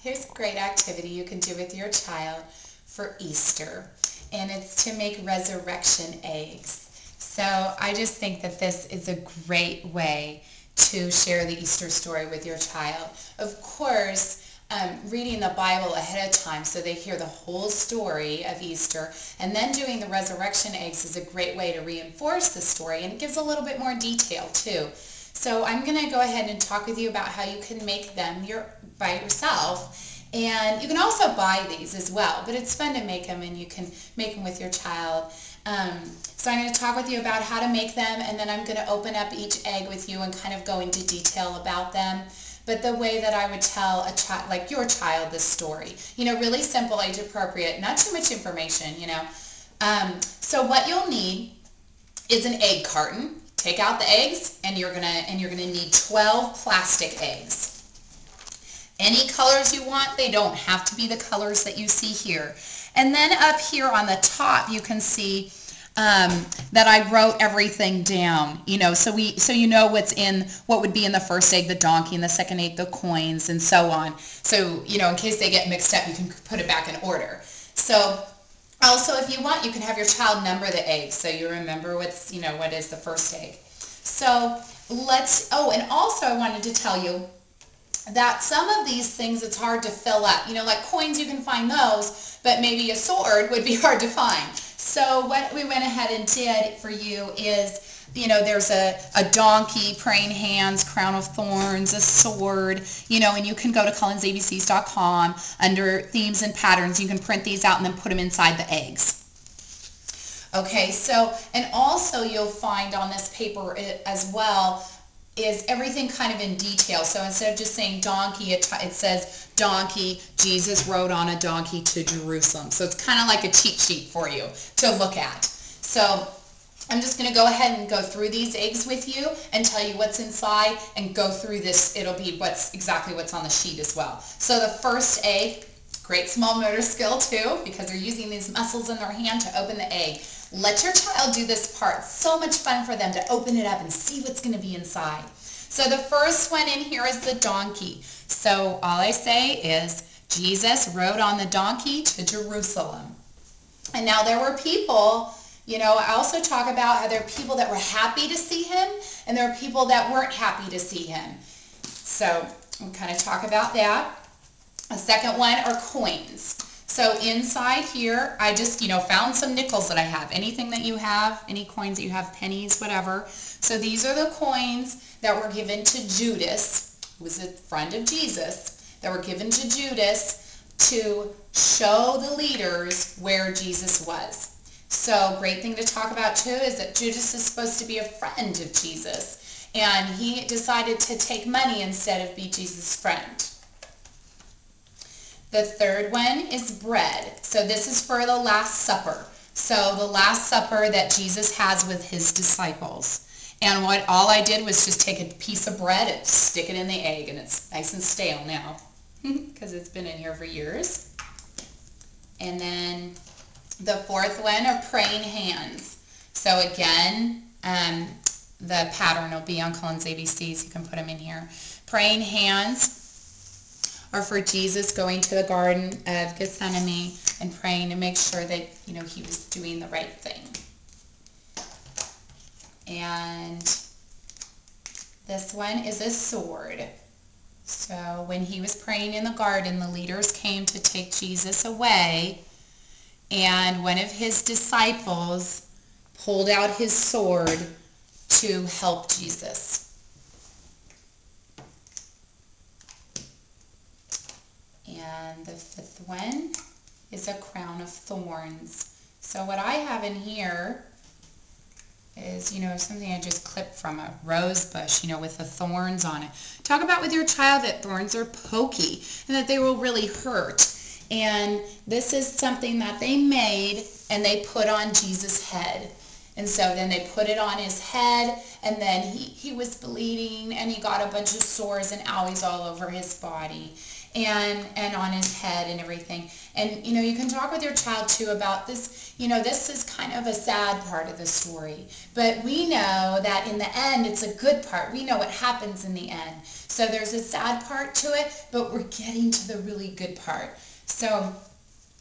here's a great activity you can do with your child for Easter, and it's to make resurrection eggs. So I just think that this is a great way to share the Easter story with your child. Of course, um, reading the Bible ahead of time so they hear the whole story of Easter, and then doing the resurrection eggs is a great way to reinforce the story, and it gives a little bit more detail too. So I'm going to go ahead and talk with you about how you can make them your, by yourself. And you can also buy these as well, but it's fun to make them and you can make them with your child. Um, so I'm going to talk with you about how to make them and then I'm going to open up each egg with you and kind of go into detail about them. But the way that I would tell a child, like your child, this story, you know, really simple, age appropriate, not too much information, you know. Um, so what you'll need is an egg carton. Take out the eggs and you're gonna and you're gonna need 12 plastic eggs. Any colors you want, they don't have to be the colors that you see here. And then up here on the top, you can see um, that I wrote everything down, you know, so we, so you know what's in, what would be in the first egg, the donkey, and the second egg, the coins, and so on. So, you know, in case they get mixed up, you can put it back in order. So, also, if you want, you can have your child number the eggs, so you remember what's, you know, what is the first egg. So, let's, oh, and also I wanted to tell you that some of these things it's hard to fill up. You know, like coins, you can find those, but maybe a sword would be hard to find. So what we went ahead and did for you is, you know, there's a, a donkey, praying hands, crown of thorns, a sword, you know, and you can go to cullensabcs.com under themes and patterns. You can print these out and then put them inside the eggs. Okay, so, and also you'll find on this paper as well is everything kind of in detail. So instead of just saying donkey, it, it says donkey, Jesus rode on a donkey to Jerusalem. So it's kind of like a cheat sheet for you to look at. So I'm just going to go ahead and go through these eggs with you and tell you what's inside and go through this. It'll be what's exactly what's on the sheet as well. So the first egg, great small motor skill too because they're using these muscles in their hand to open the egg. Let your child do this part. So much fun for them to open it up and see what's going to be inside. So the first one in here is the donkey. So all I say is Jesus rode on the donkey to Jerusalem. And now there were people, you know, I also talk about how there are people that were happy to see him and there are people that weren't happy to see him. So we'll kind of talk about that. A second one are coins. So inside here, I just, you know, found some nickels that I have. Anything that you have, any coins that you have, pennies, whatever. So these are the coins that were given to Judas, who was a friend of Jesus, that were given to Judas to show the leaders where Jesus was. So great thing to talk about too is that Judas is supposed to be a friend of Jesus. And he decided to take money instead of be Jesus' friend. The third one is bread. So this is for the Last Supper. So the Last Supper that Jesus has with his disciples. And what all I did was just take a piece of bread and stick it in the egg, and it's nice and stale now because it's been in here for years. And then the fourth one are praying hands. So again, um, the pattern will be on Cullen's ABCs. You can put them in here. Praying hands or for Jesus going to the Garden of Gethsemane and praying to make sure that, you know, he was doing the right thing. And this one is a sword. So when he was praying in the garden, the leaders came to take Jesus away, and one of his disciples pulled out his sword to help Jesus. And the fifth one is a crown of thorns. So what I have in here is, you know, something I just clipped from a rose bush, you know, with the thorns on it. Talk about with your child that thorns are pokey and that they will really hurt. And this is something that they made and they put on Jesus' head. And so then they put it on his head and then he, he was bleeding and he got a bunch of sores and owies all over his body. And and on his head and everything. And you know, you can talk with your child too about this, you know, this is kind of a sad part of the story. But we know that in the end it's a good part. We know what happens in the end. So there's a sad part to it, but we're getting to the really good part. So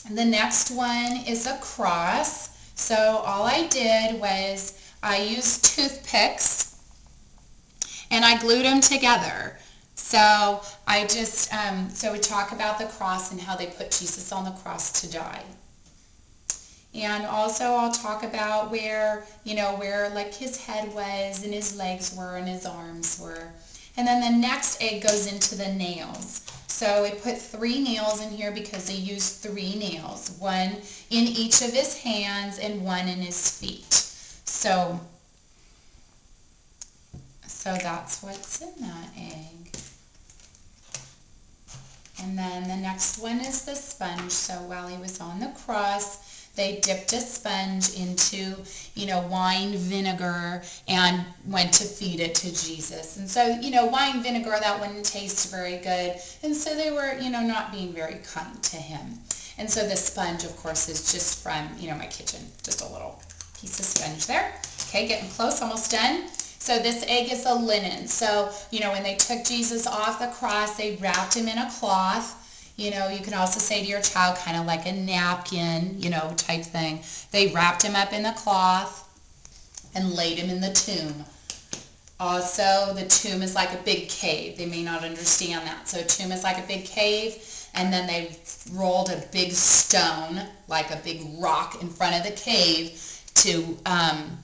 the next one is a cross. So all I did was I used toothpicks and I glued them together. So I just, um, so we talk about the cross and how they put Jesus on the cross to die. And also I'll talk about where, you know, where like his head was and his legs were and his arms were. And then the next egg goes into the nails. So we put three nails in here because they used three nails, one in each of his hands and one in his feet. So, so that's what's in that egg. And then the next one is the sponge. So while he was on the cross, they dipped a sponge into, you know, wine vinegar and went to feed it to Jesus. And so, you know, wine vinegar, that wouldn't taste very good. And so they were, you know, not being very kind to him. And so the sponge, of course, is just from, you know, my kitchen. Just a little piece of sponge there. Okay, getting close, almost done. So this egg is a linen. So, you know, when they took Jesus off the cross, they wrapped him in a cloth. You know, you can also say to your child kind of like a napkin, you know, type thing. They wrapped him up in the cloth and laid him in the tomb. Also, the tomb is like a big cave. They may not understand that. So a tomb is like a big cave, and then they rolled a big stone, like a big rock in front of the cave to um,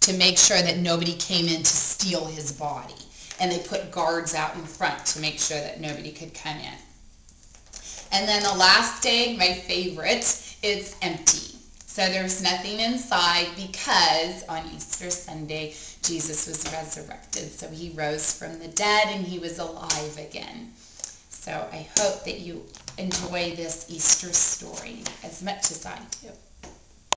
to make sure that nobody came in to steal his body. And they put guards out in front to make sure that nobody could come in. And then the last egg, my favorite, is empty. So there's nothing inside because on Easter Sunday, Jesus was resurrected. So he rose from the dead and he was alive again. So I hope that you enjoy this Easter story as much as I do.